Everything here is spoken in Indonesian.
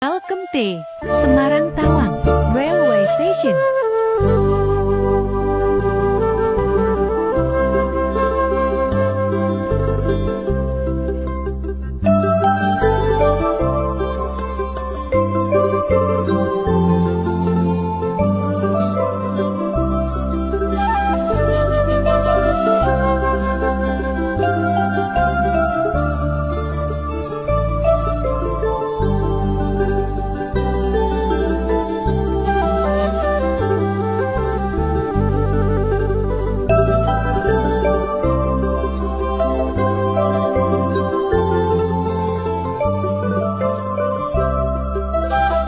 Welcome T, Semarang Tawang, Railway Station.